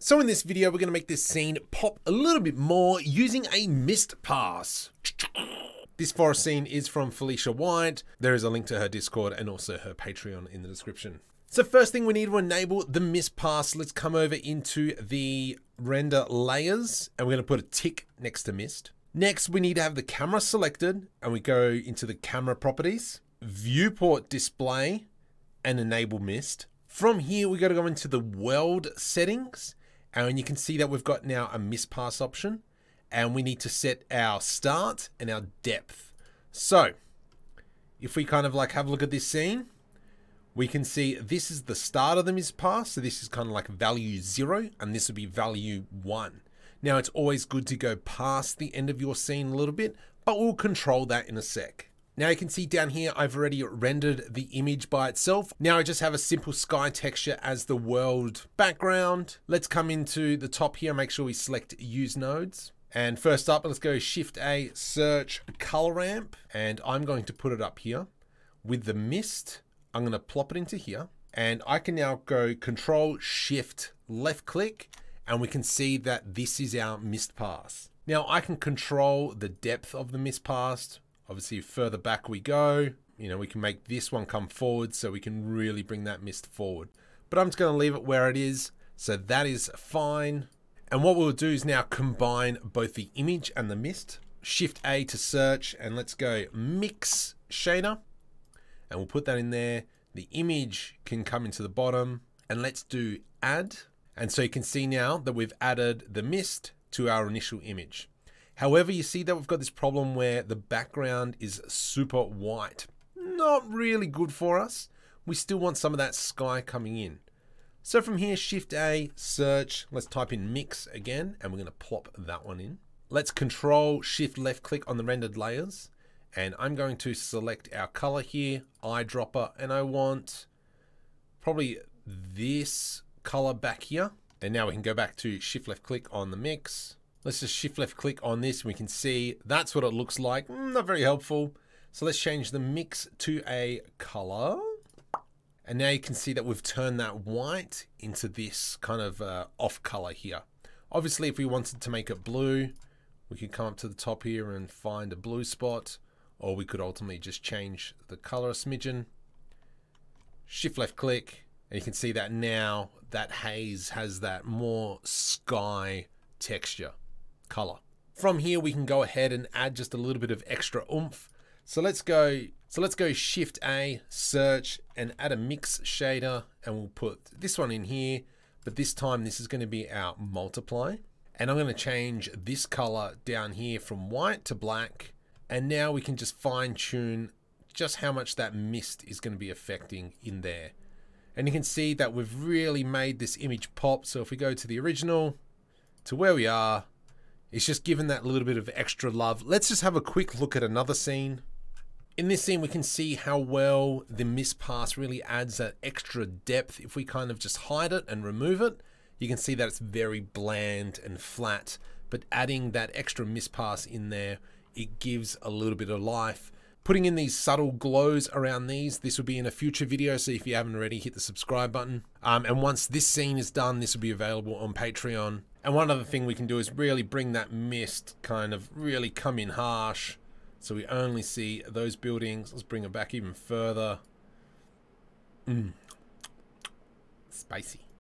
So in this video, we're going to make this scene pop a little bit more using a mist pass. This forest scene is from Felicia White. There is a link to her Discord and also her Patreon in the description. So first thing we need to enable the mist pass. Let's come over into the render layers and we're to put a tick next to mist. Next, we need to have the camera selected and we go into the camera properties, viewport display and enable mist. From here, we got to go into the world settings and you can see that we've got now a mist pass option and we need to set our start and our depth. So if we kind of like have a look at this scene, we can see this is the start of the mist pass. So this is kind of like value zero and this would be value one. Now it's always good to go past the end of your scene a little bit, but we'll control that in a sec. Now you can see down here, I've already rendered the image by itself. Now I just have a simple sky texture as the world background. Let's come into the top here, make sure we select use nodes. And first up, let's go Shift A, search color ramp. And I'm going to put it up here with the mist. I'm going to plop it into here. And I can now go Control Shift left click and we can see that this is our mist pass. Now I can control the depth of the mist pass Obviously, further back we go, you know, we can make this one come forward so we can really bring that mist forward. But I'm just going to leave it where it is. So that is fine. And what we'll do is now combine both the image and the mist. Shift A to search and let's go mix shader. And we'll put that in there. The image can come into the bottom and let's do add. And so you can see now that we've added the mist to our initial image. However, you see that we've got this problem where the background is super white. Not really good for us. We still want some of that sky coming in. So from here, Shift A, search, let's type in mix again, and we're gonna plop that one in. Let's control Shift left click on the rendered layers, and I'm going to select our color here, eyedropper, and I want probably this color back here. And now we can go back to Shift left click on the mix, Let's just shift left click on this and we can see that's what it looks like. Mm, not very helpful. So let's change the mix to a color. And now you can see that we've turned that white into this kind of uh, off color here. Obviously, if we wanted to make it blue, we could come up to the top here and find a blue spot, or we could ultimately just change the color a smidgen. Shift left click, and you can see that now that haze has that more sky texture color. From here, we can go ahead and add just a little bit of extra oomph. So let's go, so let's go Shift A, search, and add a mix shader, and we'll put this one in here, but this time this is gonna be our multiply. And I'm gonna change this color down here from white to black, and now we can just fine tune just how much that mist is gonna be affecting in there. And you can see that we've really made this image pop. So if we go to the original, to where we are, it's just given that little bit of extra love. Let's just have a quick look at another scene. In this scene, we can see how well the mist pass really adds that extra depth. If we kind of just hide it and remove it, you can see that it's very bland and flat. But adding that extra mist pass in there, it gives a little bit of life. Putting in these subtle glows around these, this will be in a future video, so if you haven't already, hit the subscribe button. Um, and once this scene is done, this will be available on Patreon. And one other thing we can do is really bring that mist kind of really come in harsh. So we only see those buildings. Let's bring it back even further. Mm. Spicy.